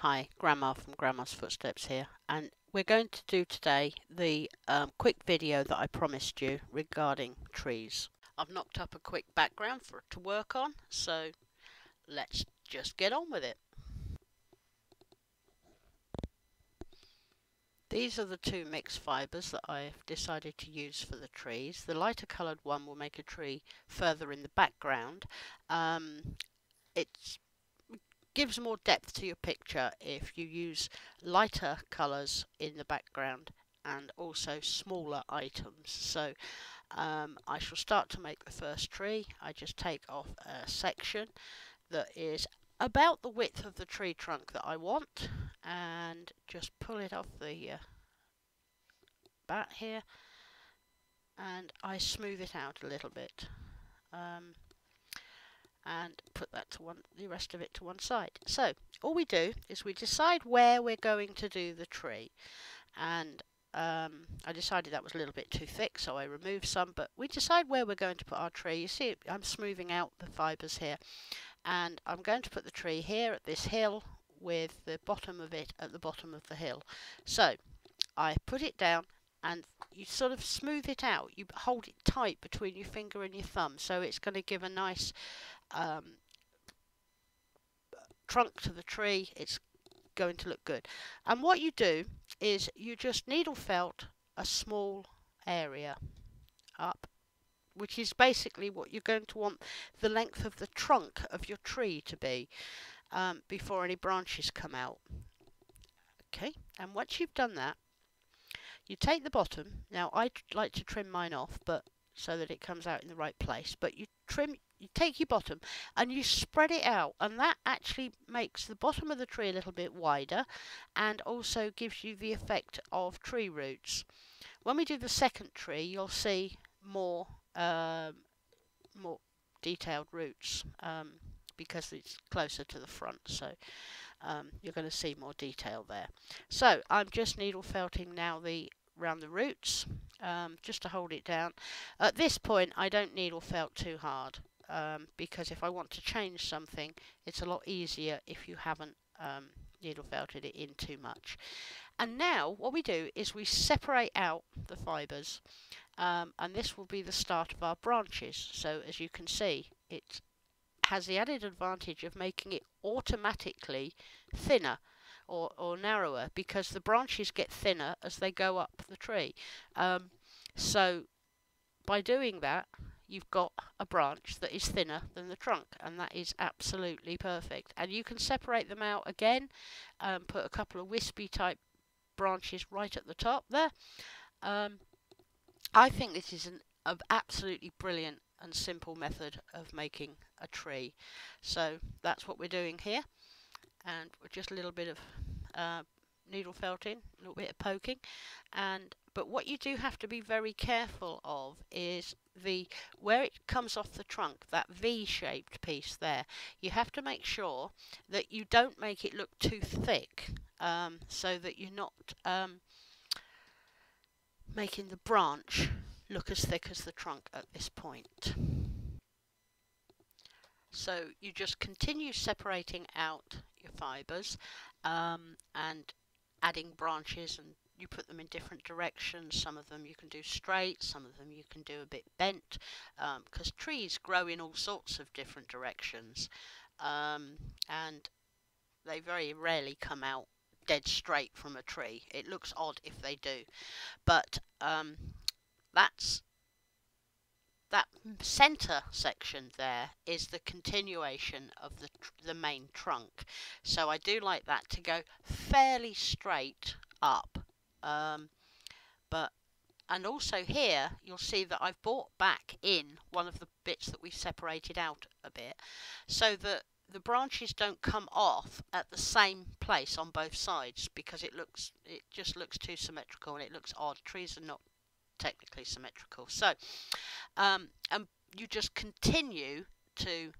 Hi, Grandma from Grandma's Footsteps here, and we're going to do today the um, quick video that I promised you regarding trees. I've knocked up a quick background for to work on, so let's just get on with it. These are the two mixed fibres that I've decided to use for the trees. The lighter coloured one will make a tree further in the background. Um, it's gives more depth to your picture if you use lighter colours in the background and also smaller items. So um, I shall start to make the first tree. I just take off a section that is about the width of the tree trunk that I want and just pull it off the uh, bat here and I smooth it out a little bit. Um, and put that to one, the rest of it to one side. So all we do is we decide where we're going to do the tree, and um, I decided that was a little bit too thick, so I removed some. But we decide where we're going to put our tree. You see, I'm smoothing out the fibres here, and I'm going to put the tree here at this hill with the bottom of it at the bottom of the hill. So I put it down and you sort of smooth it out. You hold it tight between your finger and your thumb, so it's going to give a nice um, trunk to the tree, it's going to look good. And what you do is you just needle felt a small area up which is basically what you're going to want the length of the trunk of your tree to be um, before any branches come out. Okay, and once you've done that, you take the bottom. Now I like to trim mine off, but so that it comes out in the right place. But you trim you take your bottom and you spread it out and that actually makes the bottom of the tree a little bit wider and also gives you the effect of tree roots. When we do the second tree you'll see more um, more detailed roots um, because it's closer to the front so um, you're going to see more detail there. So I'm just needle felting now the around the roots um, just to hold it down. At this point I don't needle felt too hard um, because if I want to change something it's a lot easier if you haven't um, needle felted it in too much. And now what we do is we separate out the fibres um, and this will be the start of our branches. So as you can see it has the added advantage of making it automatically thinner or, or narrower because the branches get thinner as they go up the tree. Um, so by doing that you've got a branch that is thinner than the trunk and that is absolutely perfect. And you can separate them out again um, put a couple of wispy type branches right at the top there. Um, I think this is an, an absolutely brilliant and simple method of making a tree. So that's what we're doing here. And just a little bit of uh, needle felting, a little bit of poking, and but what you do have to be very careful of is the where it comes off the trunk, that V-shaped piece there. You have to make sure that you don't make it look too thick, um, so that you're not um, making the branch look as thick as the trunk at this point. So you just continue separating out your fibres um, and adding branches and you put them in different directions. Some of them you can do straight, some of them you can do a bit bent, because um, trees grow in all sorts of different directions, um, and they very rarely come out dead straight from a tree. It looks odd if they do, but um, that's that center section there is the continuation of the the main trunk so I do like that to go fairly straight up um, but and also here you'll see that I've brought back in one of the bits that we've separated out a bit so that the branches don't come off at the same place on both sides because it looks it just looks too symmetrical and it looks odd trees are not technically symmetrical. So, um, and you just continue to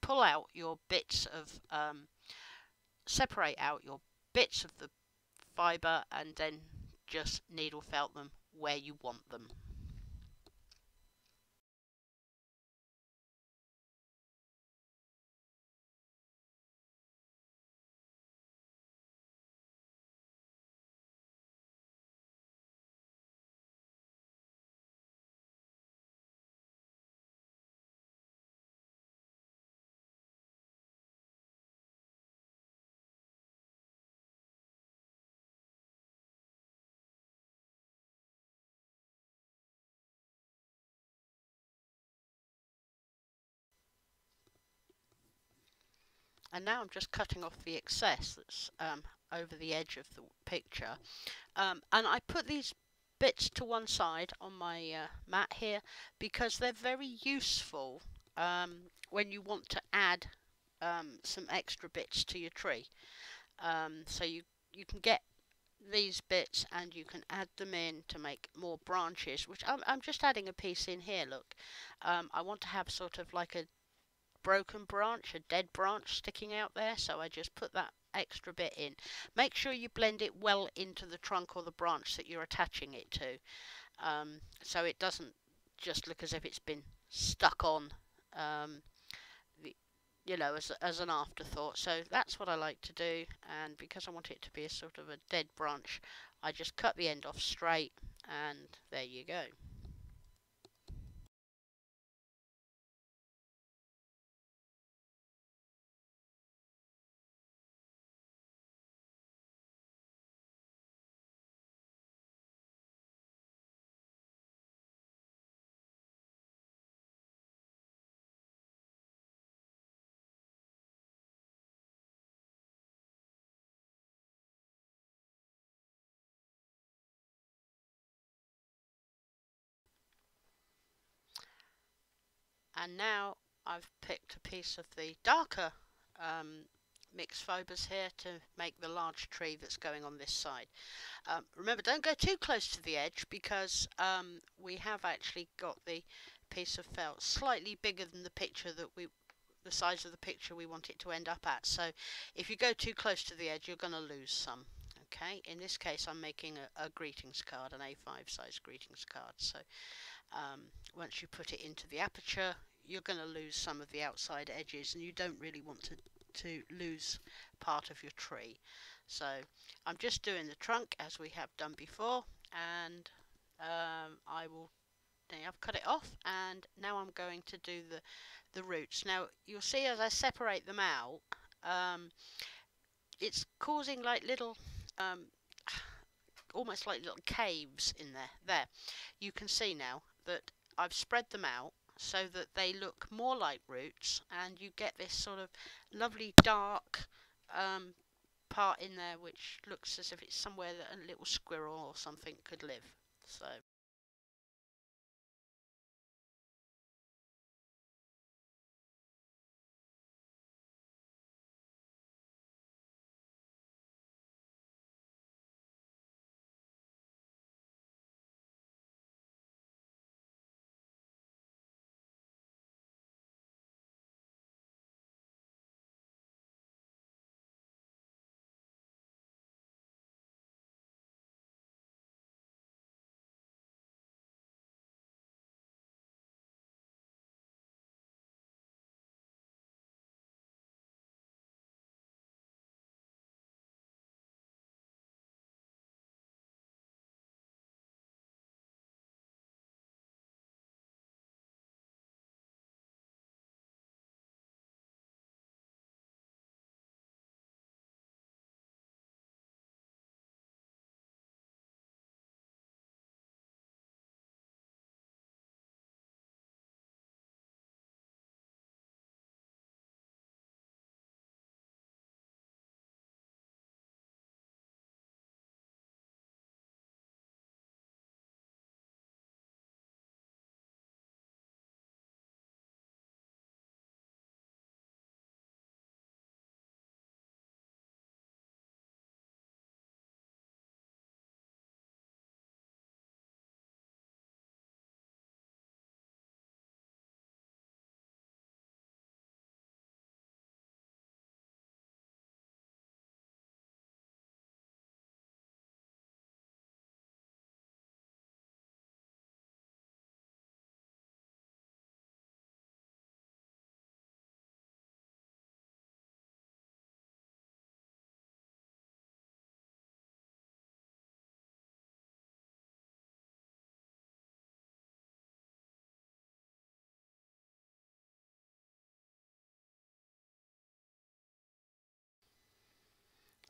pull out your bits of, um, separate out your bits of the fibre and then just needle felt them where you want them. And now I'm just cutting off the excess that's um, over the edge of the picture. Um, and I put these bits to one side on my uh, mat here because they're very useful um, when you want to add um, some extra bits to your tree. Um, so you you can get these bits and you can add them in to make more branches which I'm, I'm just adding a piece in here look. Um, I want to have sort of like a broken branch a dead branch sticking out there so I just put that extra bit in make sure you blend it well into the trunk or the branch that you're attaching it to um, so it doesn't just look as if it's been stuck on um, you know, as, as an afterthought. So that's what I like to do. And because I want it to be a sort of a dead branch, I just cut the end off straight and there you go. And now I've picked a piece of the darker um, mixed fibres here to make the large tree that's going on this side. Um, remember don't go too close to the edge because um, we have actually got the piece of felt slightly bigger than the picture that we the size of the picture we want it to end up at. So if you go too close to the edge you're going to lose some okay? In this case I'm making a, a greetings card an A5 size greetings card. So um, once you put it into the aperture you're going to lose some of the outside edges and you don't really want to, to lose part of your tree. So I'm just doing the trunk as we have done before and um, I will I've cut it off and now I'm going to do the the roots. Now you'll see as I separate them out um, it's causing like little um, almost like little caves in there. There you can see now that I've spread them out so that they look more like roots and you get this sort of lovely dark um, part in there which looks as if it's somewhere that a little squirrel or something could live. So.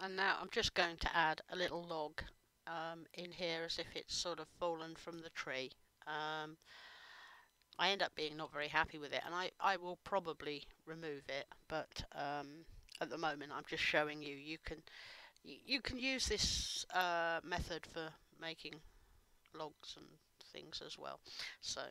And now I'm just going to add a little log um, in here as if it's sort of fallen from the tree. Um, I end up being not very happy with it and I, I will probably remove it but um, at the moment. I'm just showing you. You can you can use this uh, method for making logs and things as well. So